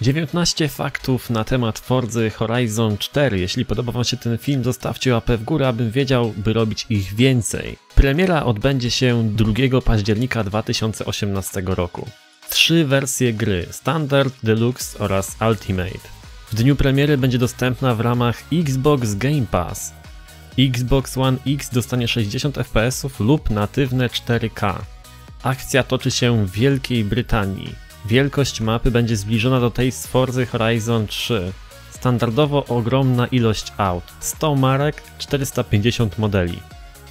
19 faktów na temat Forza Horizon 4. Jeśli podoba Wam się ten film, zostawcie łapę w górę, abym wiedział, by robić ich więcej. Premiera odbędzie się 2 października 2018 roku. Trzy wersje gry: Standard, Deluxe oraz Ultimate. W dniu premiery będzie dostępna w ramach Xbox Game Pass. Xbox One X dostanie 60 fps lub natywne 4K. Akcja toczy się w Wielkiej Brytanii. Wielkość mapy będzie zbliżona do tej z Forza Horizon 3. Standardowo ogromna ilość aut, 100 marek, 450 modeli.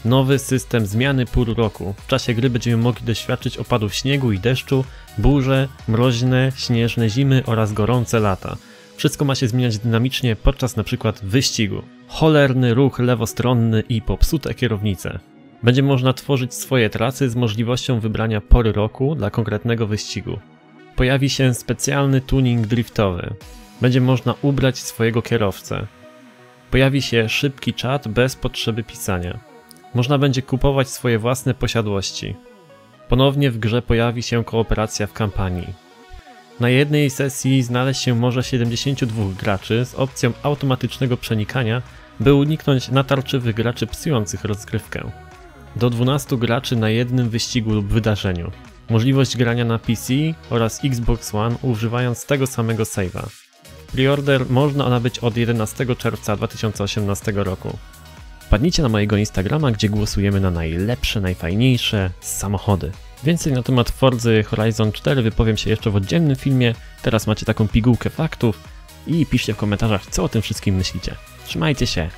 Nowy system zmiany pór roku. W czasie gry będziemy mogli doświadczyć opadów śniegu i deszczu, burze, mroźne, śnieżne zimy oraz gorące lata. Wszystko ma się zmieniać dynamicznie podczas np. wyścigu. Cholerny ruch lewostronny i popsute kierownice. Będzie można tworzyć swoje trasy z możliwością wybrania pory roku dla konkretnego wyścigu pojawi się specjalny tuning driftowy. Będzie można ubrać swojego kierowcę. Pojawi się szybki czat bez potrzeby pisania. Można będzie kupować swoje własne posiadłości. Ponownie w grze pojawi się kooperacja w kampanii. Na jednej sesji znaleźć się może 72 graczy z opcją automatycznego przenikania, by uniknąć natarczywych graczy psujących rozgrywkę. Do 12 graczy na jednym wyścigu lub wydarzeniu możliwość grania na PC oraz Xbox One używając tego samego save'a. Preorder można nabyć od 11 czerwca 2018 roku. Wpadnijcie na mojego Instagrama, gdzie głosujemy na najlepsze, najfajniejsze samochody. Więcej na temat Forza Horizon 4 wypowiem się jeszcze w oddzielnym filmie. Teraz macie taką pigułkę faktów i piszcie w komentarzach, co o tym wszystkim myślicie. Trzymajcie się,